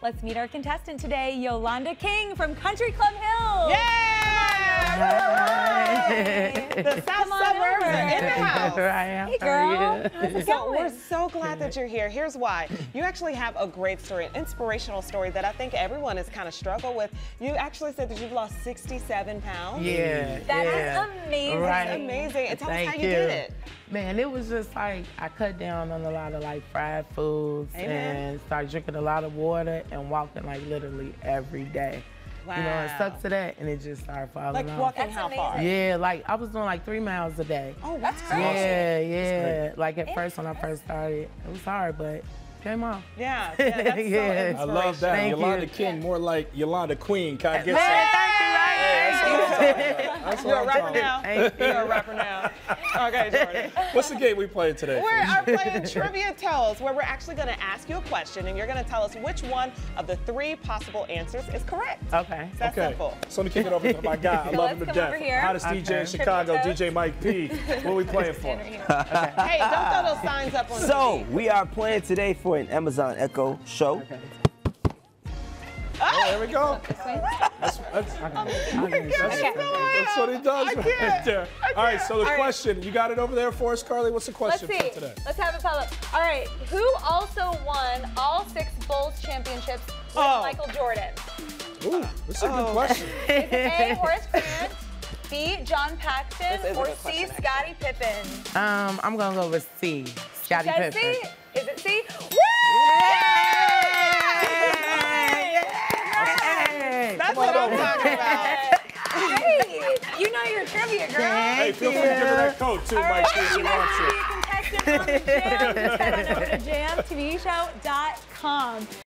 Let's meet our contestant today, Yolanda King from Country Club Hills. Yay! Yay! The South Come Suburbs over. are in the house. Here I am. Hey, How are girl. you? How's it So going? we're so glad that you're here. Here's why. You actually have a great story, an inspirational story that I think everyone has kind of struggled with. You actually said that you've lost 67 pounds. Yeah. That is yeah. amazing. Right. That's amazing. And tell Thank us how you, did it. Man, it was just like I cut down on a lot of like fried foods Amen. and started drinking a lot of water and walking like literally every day. You know, and stuck to that and it just started falling Like off. walking That's how far? Yeah, like I was doing like three miles a day. Oh, that's crazy. Yeah, yeah. Like at first when I first started, it was hard, but came off. Yeah, yeah, that's so I love that. Thank Yolanda you. King, more like Yolanda Queen. Can I get Man, some? Thank you, right? That's You're a rapper now. You. You're a rapper now. Okay, Jordan. What's the game we playing today? We are playing Trivia Tells, where we're actually going to ask you a question, and you're going to tell us which one of the three possible answers is correct. Okay. It's that Okay, simple. so let me kick it over to my guy. I So love him to death. over here. Hottest DJ in Chicago, DJ Mike P. What are we playing for? Stand. Hey, don't throw those signs up on So, we are playing today for an Amazon Echo show. Oh, there we go. This way. That's, that's, Okay. that's what he does right can't. there. All right, so the right. question, you got it over there for us, Carly? What's the Let's question see. for today? Let's have it follow. All right. Who also won all six Bulls championships with Oh. Michael Jordan? Ooh, this is a Oh. good question. Is it A. Horace Grant, B. John Paxson, This is a or C. question, Scottie Pippen? Um, I'm gonna go with C. Scottie Says Pippen. C. Is it C? Woo! Hey! That's what I'm talking about. Hey, you know your trivia, girl. Hey, feel free to give her that coat too, All Mike, right, if if you you want guys to. want to be a contestant on the Jam, just head on over to jamtvshow.com.